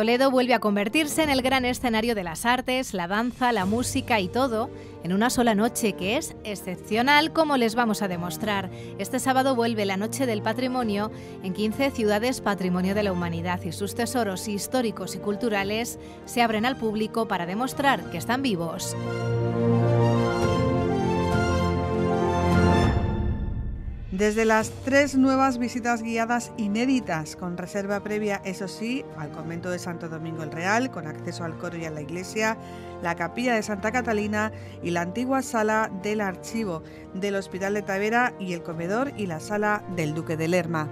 Toledo vuelve a convertirse en el gran escenario de las artes, la danza, la música y todo en una sola noche que es excepcional como les vamos a demostrar. Este sábado vuelve la Noche del Patrimonio en 15 ciudades Patrimonio de la Humanidad y sus tesoros históricos y culturales se abren al público para demostrar que están vivos. Desde las tres nuevas visitas guiadas inéditas, con reserva previa, eso sí, al convento de Santo Domingo el Real, con acceso al coro y a la iglesia, la capilla de Santa Catalina y la antigua sala del archivo del Hospital de Tavera y el comedor y la sala del Duque de Lerma.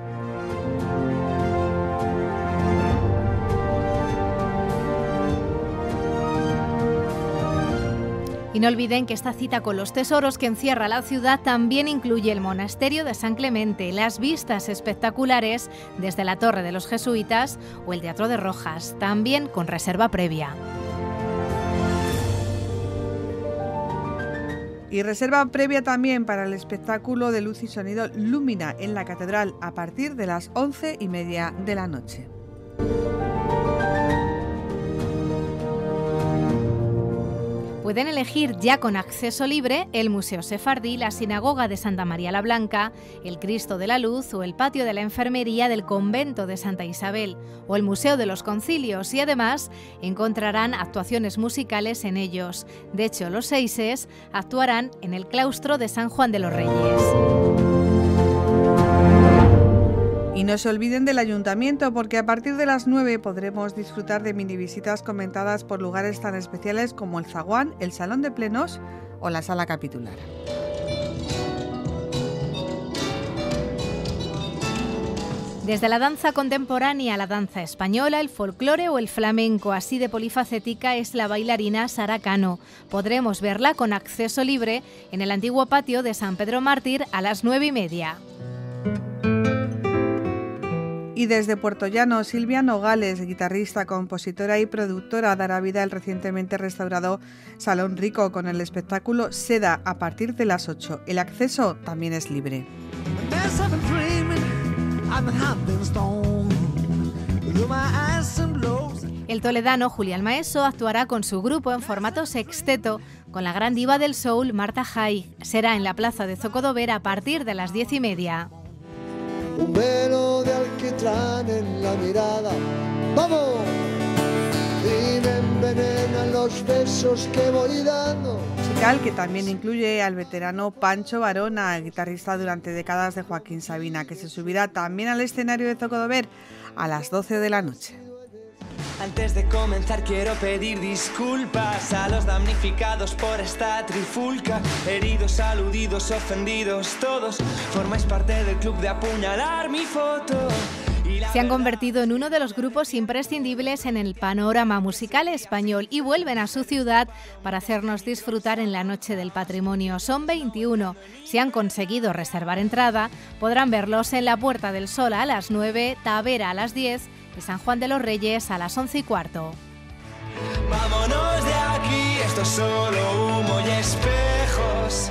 Y no olviden que esta cita con los tesoros que encierra la ciudad también incluye el monasterio de San Clemente, las vistas espectaculares desde la Torre de los Jesuitas o el Teatro de Rojas, también con reserva previa. Y reserva previa también para el espectáculo de luz y sonido Lumina en la Catedral a partir de las once y media de la noche. Pueden elegir ya con acceso libre el Museo Sefardí, la Sinagoga de Santa María la Blanca, el Cristo de la Luz o el patio de la Enfermería del Convento de Santa Isabel o el Museo de los Concilios y además encontrarán actuaciones musicales en ellos. De hecho, los seises actuarán en el claustro de San Juan de los Reyes. Y no se olviden del ayuntamiento porque a partir de las 9 podremos disfrutar de mini visitas comentadas por lugares tan especiales como el Zaguán, el Salón de Plenos o la Sala Capitular. Desde la danza contemporánea a la danza española, el folclore o el flamenco, así de polifacética es la bailarina Sara Cano. Podremos verla con acceso libre en el antiguo patio de San Pedro Mártir a las nueve y media. Y desde Puerto Llano, Silvia Nogales, guitarrista, compositora y productora, dará vida al recientemente restaurado Salón Rico con el espectáculo Seda a partir de las 8. El acceso también es libre. El toledano Julián Maeso actuará con su grupo en formato sexteto con la gran diva del soul Marta Jai. Será en la plaza de Zocodover a partir de las diez y media un velo de en la mirada. ¡Vamos! Envenenan los besos que voy dando. Que también incluye al veterano Pancho Varona, guitarrista durante décadas de Joaquín Sabina, que se subirá también al escenario de Zocodover a las 12 de la noche. Antes de comenzar quiero pedir disculpas a los damnificados por esta trifulca. Heridos, aludidos, ofendidos, todos formáis parte del club de apuñalar mi foto. Se han convertido en uno de los grupos imprescindibles en el panorama musical español y vuelven a su ciudad para hacernos disfrutar en la Noche del Patrimonio. Son 21. Si han conseguido reservar entrada, podrán verlos en la Puerta del Sol a las 9, Tavera a las 10 y San Juan de los Reyes a las 11 y cuarto. Vámonos de aquí, esto es solo humo y espejos.